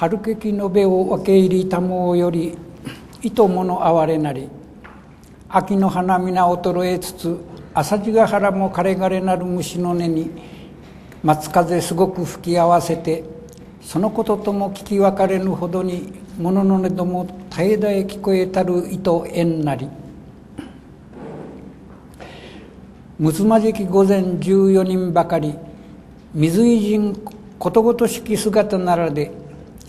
春けきのべを分け入りたもうより糸物哀れなり秋の花皆衰えつつ朝地ヶ原も枯れ枯れなる虫の根に松風すごく吹き合わせてそのこととも聞き分かれぬほどに物の根ども絶え絶え聞こえたる糸縁なり。むつまじき午前十四人ばかり水井人ことごとしき姿ならで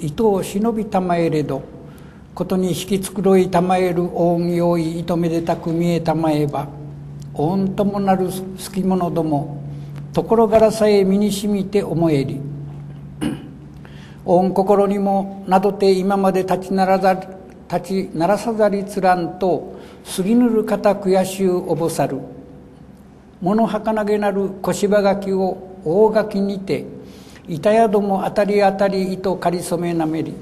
糸を忍びたまえれどことに引き繕いたまえる恩用意糸めでたく見えたまえば恩ともなる好き者どもところ柄さえ身にしみて思えり恩心にもなどて今まで立ちならざ立ちならさざりつらんと過ぎぬる方悔しゅうおぼさる。物儚げなる小芝垣を大垣にて板宿も当たり当たり糸かりそめなめり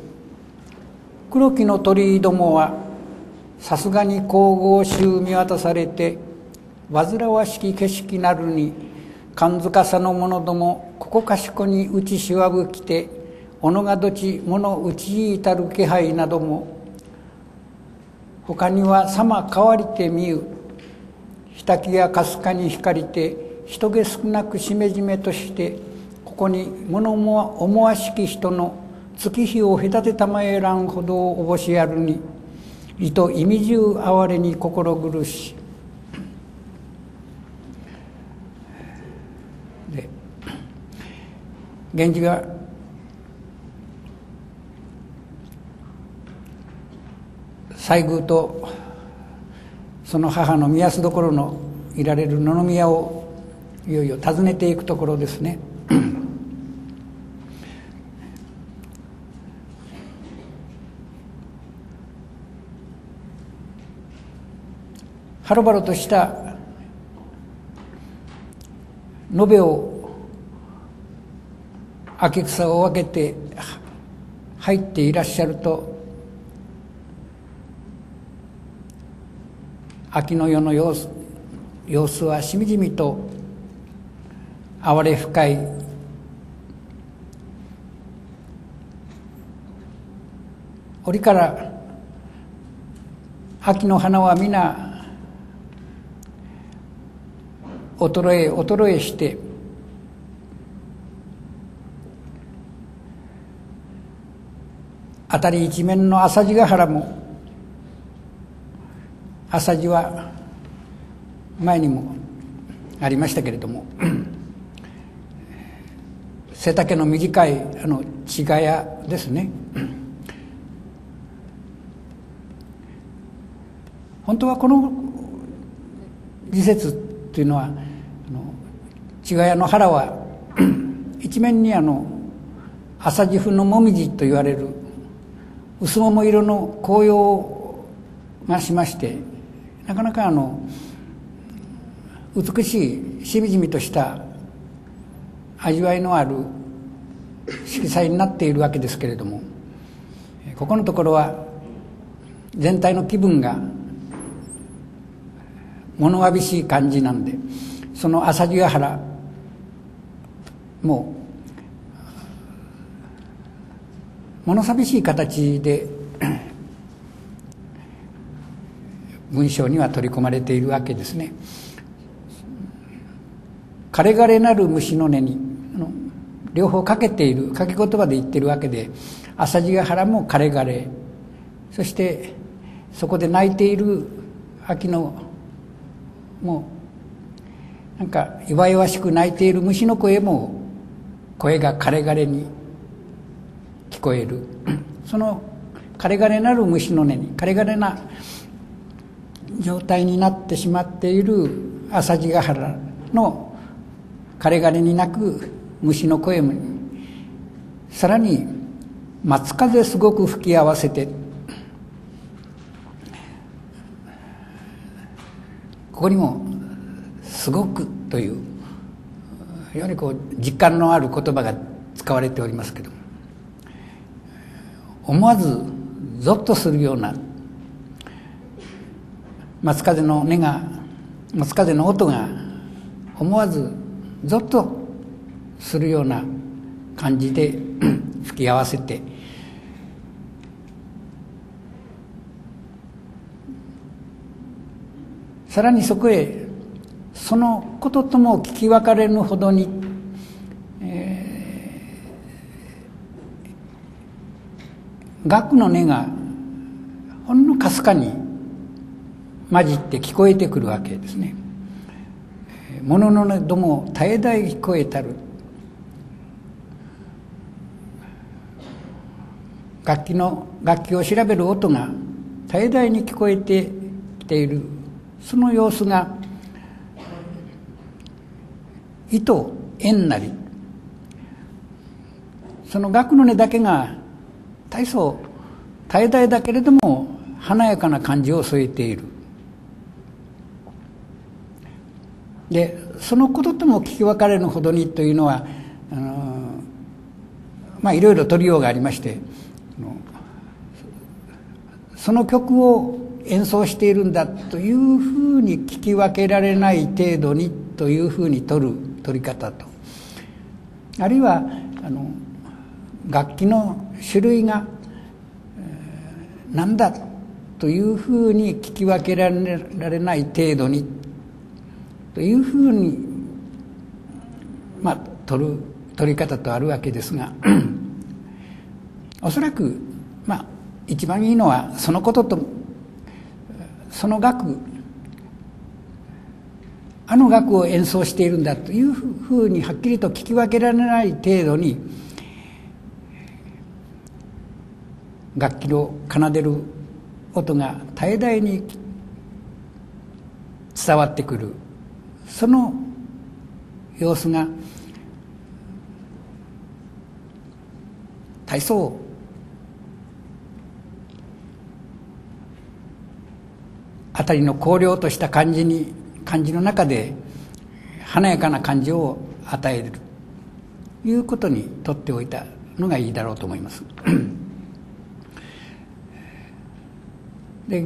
黒木の鳥居どもはさすがに神々しゅう見渡されて煩わしき景色なるに勘づかさの者どもここかしこに打ちしわぶきておのがどち物打ち至る気配なども他にはさま変わりてみゆひたきやかすかに光りて人気少なくしめじめとしてここに物も思わしき人の月日を隔てたまえらんほどおぼしやるにいと意味中哀れに心苦しで源氏が西宮とその母の宮安所のいられる野々宮をいよいよ訪ねていくところですね。はろばろとした延べを秋草を分けて入っていらっしゃると秋の夜の様子様子はしみじみと哀れ深い折から秋の花は皆衰え衰えして辺り一面の朝地ヶ原も朝地は前にもありましたけれども 背丈の短いあの茅ヶ谷ですね。本当はこの時節というのはあの茅ヶ谷の原は 一面にあの朝地風のもみじと言われる薄桃色の紅葉がしましてなかなかあの美しいしみじみとした味わいのある色彩になっているわけですけれどもここのところは全体の気分が物わびしい感じなんでその朝地ヶ原もう物寂しい形で文章には取り込まれているわけですね。枯れ枯れなる虫の根に両方かけている掛け言葉で言ってるわけで朝地ヶ原も枯れ枯れそしてそこで泣いている秋のもうなんか弱々しく泣いている虫の声も声が枯れ枯れに聞こえる。その枯れ枯れなる虫の根に枯れ枯れな状態になってしまっている朝地ヶ原の枯れ枯れに鳴く虫の声もさらに松風すごく吹き合わせてここにも「すごく」という非常にこう実感のある言葉が使われておりますけど思わずゾッとするような松風の音が松風の音が思わずゾッとするような感じで 吹き合わせてさらにそこへそのこととも聞き分かれぬほどに、えー、学の音がほんのかすかに混じって聞こえてくるわけですね。もののども絶え絶え聞こえたる楽器の楽器を調べる音が絶え絶えに聞こえてきているその様子が糸縁なり。その楽の音だけが大層絶え絶えだけれども華やかな感じを添えている。でそのこととも聞き分かれるほどにというのはあのまあいろいろ取りようがありましてその曲を演奏しているんだというふうに聞き分けられない程度にというふうに取る。取り方と。あるいはあの楽器の種類が何だというふうに聞き分けられない程度にというふうにまあ取る取り方とあるわけですがおそらくまあ一番いいのはそのこととその楽あの楽を演奏しているんだというふうにはっきりと聞き分けられない程度に楽器の奏でる音が絶え絶えに伝わってくる。その様子が体操あたりの荒涼とした感じに感じの中で華やかな感じを与えるということにとっておいたのがいいだろうと思います。で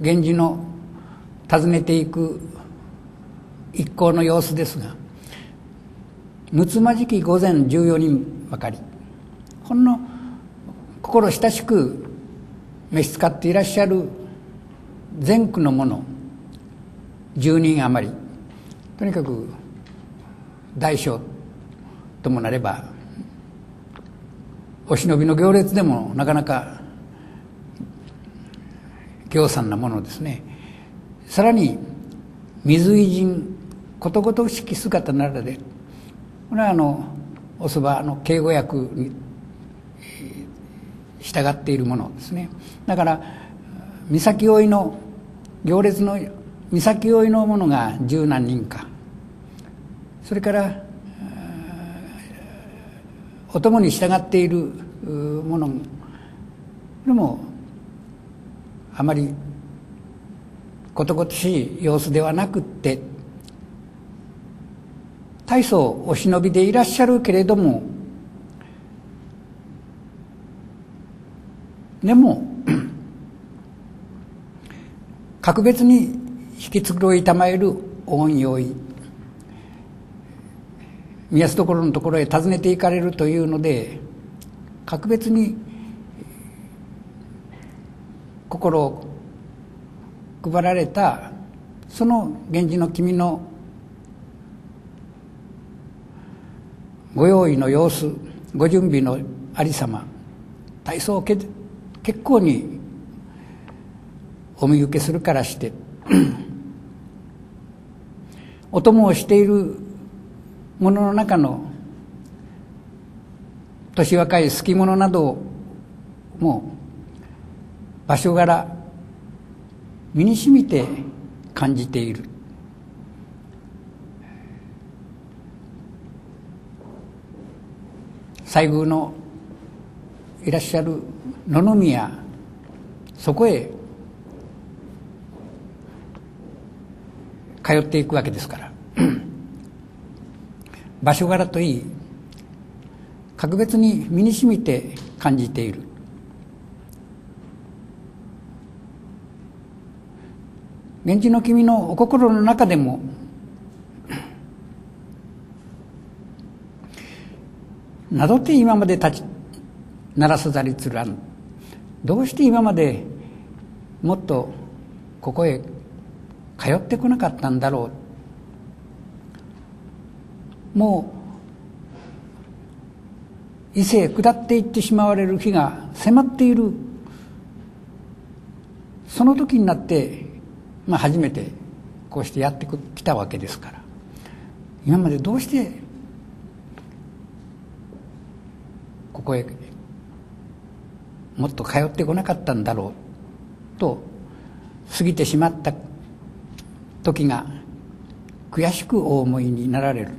源氏の訪ねていく一行の様子ですがむつまじき午前14人ばかりほんの心親しく召し使っていらっしゃる全区の者10人余り。とにかく大小ともなればお忍びの行列でもなかなか行産なものですね。さらに水井人ことごとしき姿ならでこれはあのおそばの敬語訳に従っているものですね。だから岬追いの行列の岬追いの者が十何人か。それからお供に従っている者でもあまりことごとしい様子ではなくって大層お忍びでいらっしゃるけれどもでも 格別に引き繕いたまえる御用意宮津所のところへ訪ねていかれるというので格別に心を配られたその源氏の君のご用意の様子ご準備のありさま体操結構にお見受けするからしてお供をしている者の中の年若い好き者なども場所柄身にしみて感じている。西宮のいらっしゃる野々宮そこへ通っていくわけですから。場所柄といい格別に身にしみて感じている。現地の君のお心の中でも などって今まで立ちならさざりつらんどうして今までもっとここへ通ってこなかったんだろう。もう異性下っていってしまわれる日が迫っている。その時になって、まあ、初めてこうしてやってきたわけですから。今までどうしてここへもっと通ってこなかったんだろう。と過ぎてしまった時が悔しくお思いになられる。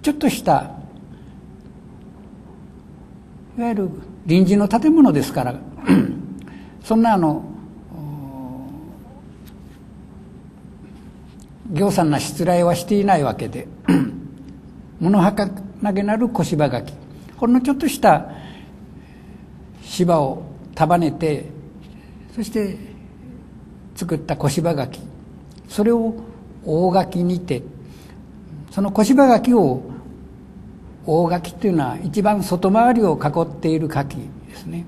ちょっとしたいわゆる臨時の建物ですからそんなあの行産なしつらいはしていないわけで物はかなげなる小芝垣。ほんのちょっとした芝を束ねてそして作った小芝垣それを大垣にてその小芝垣を大垣っていうのは一番外回りを囲っている柿ですね、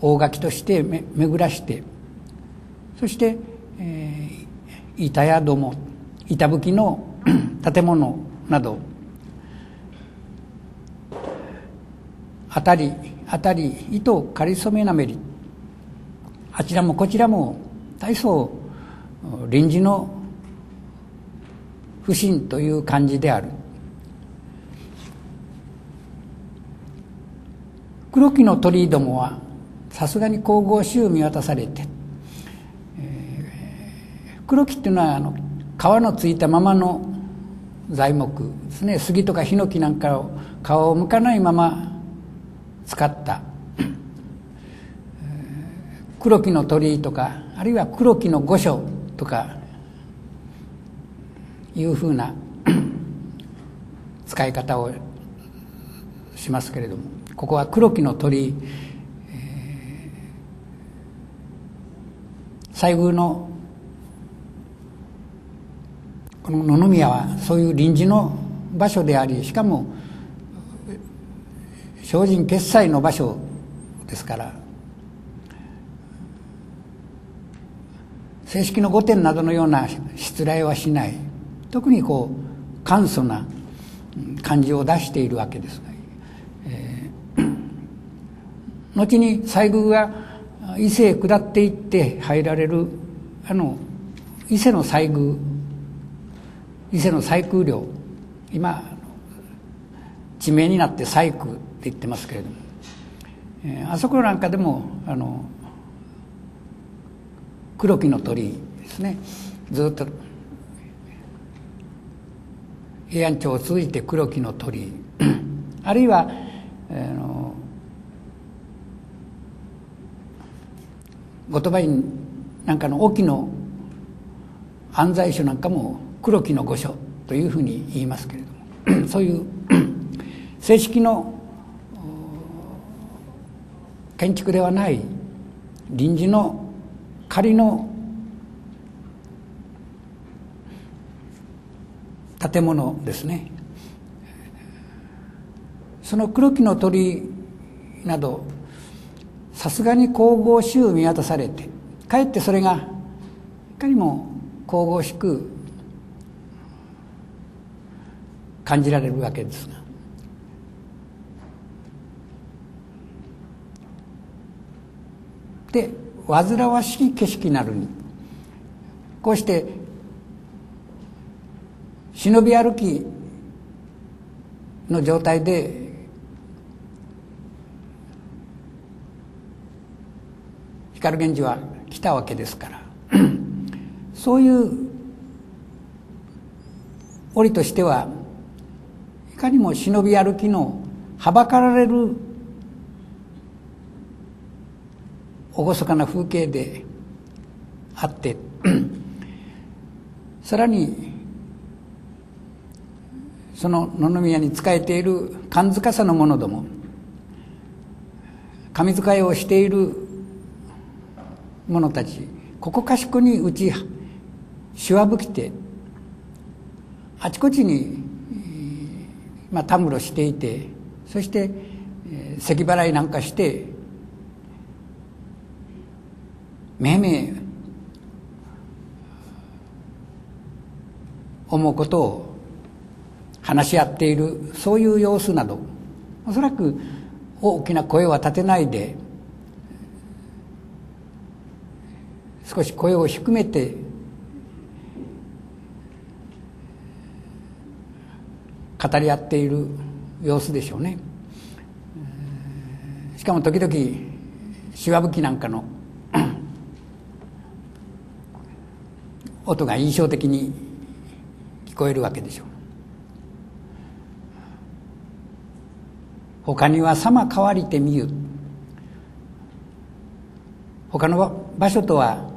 大垣として巡らしてそして、えー、板宿も板吹きの 建物などあたりあたり糸かりそめなめり。あちらもこちらも大層臨時の不信という感じである。黒木の鳥居どもはさすがに神々しゅう見渡されて、えー、黒木っていうのはあの皮のついたままの材木ですね。杉とかヒノキなんかを皮をむかないまま使った。黒木の鳥居とかあるいは黒木の御所とかいうふうな 使い方をしますけれどもここは黒木の鳥居、西宮のこの野々宮はそういう臨時の場所でありしかも精進決済の場所ですから正式の御殿などのような失礼はしない。特にこう簡素な感じを出しているわけですが、えー、後に西宮が伊勢へ下っていって入られるあの伊勢の西宮伊勢の細空領今地名になって細空って言ってますけれども、えー、あそこなんかでもあの黒木の鳥居ですね。ずっと平安町を通じて黒木の鳥。居 あるいは、えー、の言葉になんかの沖の安西所なんかも黒木の御所というふうに言いますけれども。そういう 正式の建築ではない臨時の仮の建物ですね。その黒木の鳥などさすがに神々しゅう見渡されてかえってそれがいかにも神々しく感じられるわけですが。で煩わしき景色なるに。こうして忍び歩きの状態で光源氏は来たわけですから。そういう折としてはいかにも忍び歩きのはばかられる厳かな風景であって さらにその野々宮に仕えている神塚さの者ども神使いをしている者たちここかしこにうちしわぶきてあちこちにまあ、たむろしていてそして咳払いなんかしてめいめい思うことを話し合っているそういう様子などおそらく大きな声は立てないで少し声を低めて語り合っている様子でしょうね。しかも時々しわ吹きなんかの音が印象的に聞こえるわけでしょう。他には様変わりてみゆ他の場所とは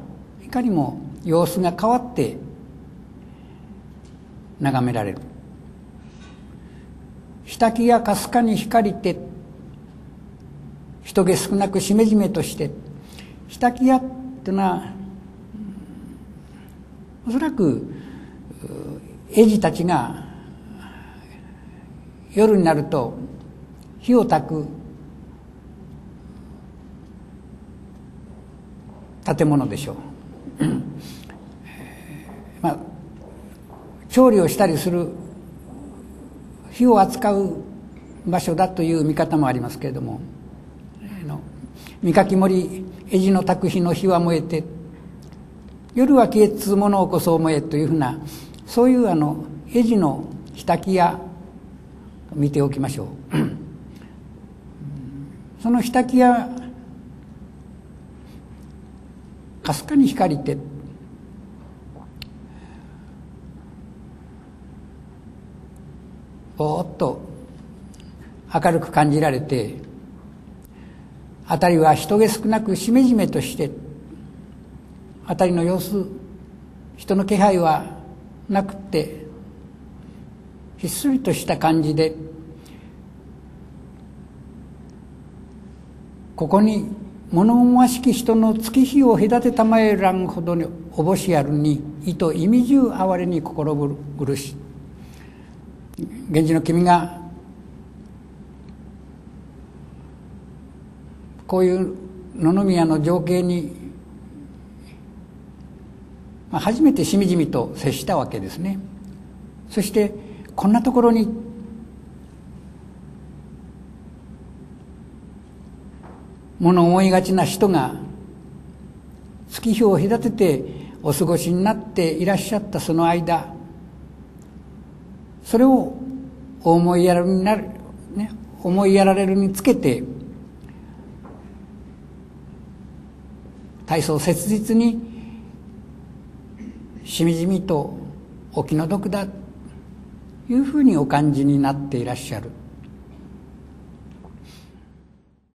いかにも様子が変わって眺められる。下着やかすかに光って人気少なくしめじめとして下着屋っていうのはおそらく絵師たちが夜になると火を焚く建物でしょう。まあ調理をしたりする火を扱う場所だという見方もありますけれども三垣森絵地の焚く火の火は燃えて夜は消えつつ物をこそ思えというふうなそういうあの絵地の火焚き屋見ておきましょう。その火焚き屋かすかに光ってぼーっと明るく感じられて辺りは人気少なくしめじめとして辺りの様子人の気配はなくてひっそりとした感じでここに物思わしき人の月日を隔てたまえらんほどにおぼしあるに意図意味中哀れに心苦し源氏の君がこういう野々宮の情景に、初めてしみじみと接したわけですね。そしてこんなところに物思いがちな人が月日を隔ててお過ごしになっていらっしゃったその間それを思いやられるになる、ね、思いやられるにつけて体操切実にしみじみとお気の毒だというふうにお感じになっていらっしゃる。